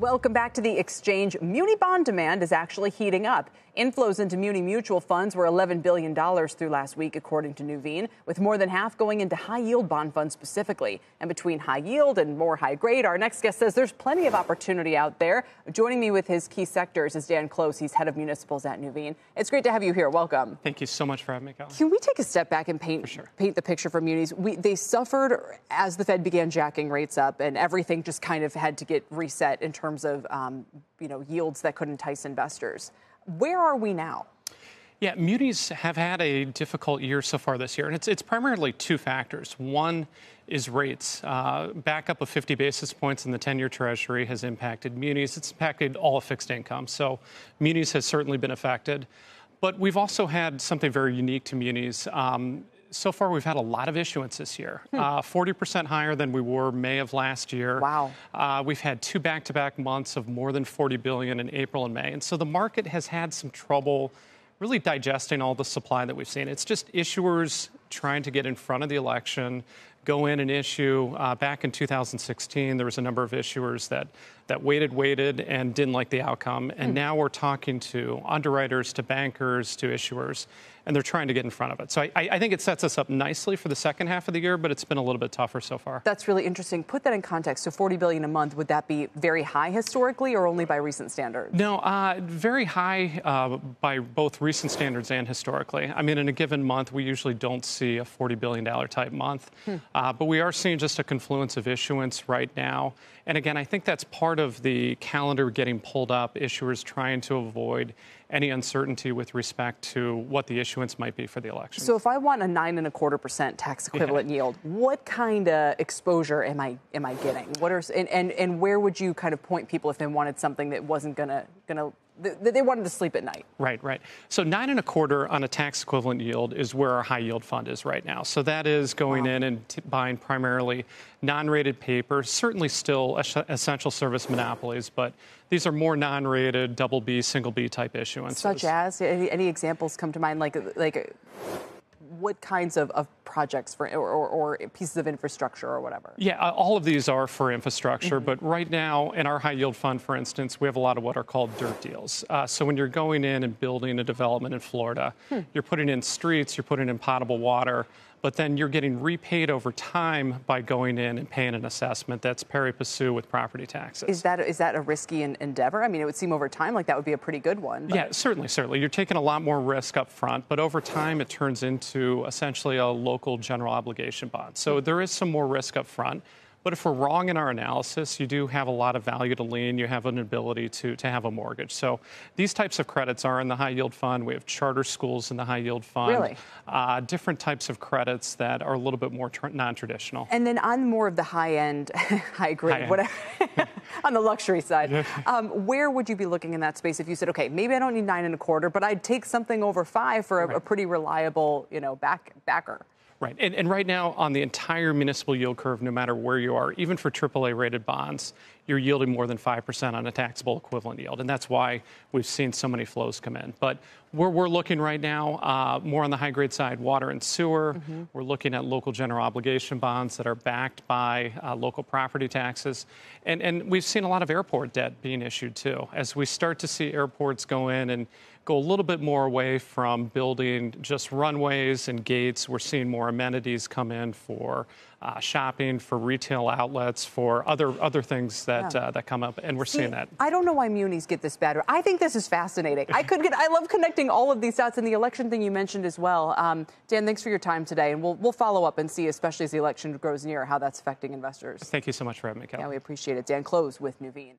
Welcome back to the exchange. Muni bond demand is actually heating up. Inflows into Muni mutual funds were $11 billion through last week, according to Nuveen, with more than half going into high yield bond funds specifically. And between high yield and more high grade, our next guest says there's plenty of opportunity out there. Joining me with his key sectors is Dan Close. He's head of municipals at Nuveen. It's great to have you here. Welcome. Thank you so much for having me, Kelly. Can we take a step back and paint, sure. paint the picture for munis? We, they suffered as the Fed began jacking rates up, and everything just kind of had to get reset in terms of um, you know yields that could entice investors. Where are we now? Yeah, munis have had a difficult year so far this year, and it's, it's primarily two factors. One is rates. Uh, back up of 50 basis points in the 10 year Treasury has impacted munis. It's impacted all fixed income. So munis has certainly been affected. But we've also had something very unique to munis. Um, so far, we've had a lot of issuance this year, hmm. uh, 40% higher than we were May of last year. Wow. Uh, we've had two back-to-back months of more than 40 billion in April and May, and so the market has had some trouble really digesting all the supply that we've seen. It's just issuers trying to get in front of the election, go in and issue. Uh, back in 2016, there was a number of issuers that, that waited, waited, and didn't like the outcome. And mm. now we're talking to underwriters, to bankers, to issuers, and they're trying to get in front of it. So I, I, think it sets us up nicely for the second half of the year, but it's been a little bit tougher so far. That's really interesting. Put that in context. So 40 billion a month, would that be very high historically, or only by recent standards? No, uh, very high uh, by both recent standards and historically. I mean, in a given month, we usually don't see a 40 billion dollar type month. Hmm. Uh, but we are seeing just a confluence of issuance right now. And again, I think that's part of the calendar getting pulled up, issuers trying to avoid any uncertainty with respect to what the issuance might be for the election. So if I want a nine and a quarter percent tax equivalent yeah. yield, what kind of exposure am I am I getting? What are and, and and where would you kind of point people if they wanted something that wasn't gonna gonna they wanted to sleep at night. Right, right. So nine and a quarter on a tax equivalent yield is where our high yield fund is right now. So that is going wow. in and t- buying primarily non-rated paper, certainly still essential service monopolies, but these are more non-rated, double B, single B type issuances. Such as any, any examples come to mind, like like what kinds of, of projects for or, or, or, pieces of infrastructure or whatever? Yeah, uh, all of these are for infrastructure, mm-hmm. but right now in our high yield fund, for instance, we have a lot of what are called dirt deals. Uh, so when you're going in and building a development in Florida, hmm. you're putting in streets, you're putting in potable water but then you're getting repaid over time by going in and paying an assessment. That's pari passu with property taxes. Is that is that a risky endeavor? I mean, it would seem over time like that would be a pretty good one. But... Yeah, certainly, certainly. You're taking a lot more risk up front, but over time it turns into essentially a local general obligation bond. So hmm. there is some more risk up front. But if we're wrong in our analysis, you do have a lot of value to lean. You have an ability to, to have a mortgage. So these types of credits are in the high yield fund. We have charter schools in the high yield fund. Really? Uh, different types of credits that are a little bit more tr- non traditional. And then on more of the high end, high grade, high whatever, on the luxury side, um, where would you be looking in that space if you said, okay, maybe I don't need nine and a quarter, but I'd take something over five for a, right. a pretty reliable, you know, back backer? Right. And, and, right now, on the entire municipal yield curve, no matter where you are, even for AAA rated bonds, you're yielding more than 5% on a taxable equivalent yield. And that's why we've seen so many flows come in. But we're, we're looking right now uh, more on the high grade side, water and sewer. Mm-hmm. We're looking at local general obligation bonds that are backed by uh, local property taxes. And, and we've seen a lot of airport debt being issued too. As we start to see airports go in and go a little bit more away from building just runways and gates. We're seeing more amenities come in for uh, shopping, for retail outlets, for other other things that yeah. uh, that come up, and we're See, seeing that. I don't know why munis get this bad. I think this is fascinating. I could get. I love connecting all of these dots and the election thing you mentioned as well. Um, Dan, thanks for your time today, and we'll we'll follow up and see, especially as the election grows near, how that's affecting investors. Thank you so much for having me, Kelly. Yeah, we appreciate it. Dan Close with Nuveen.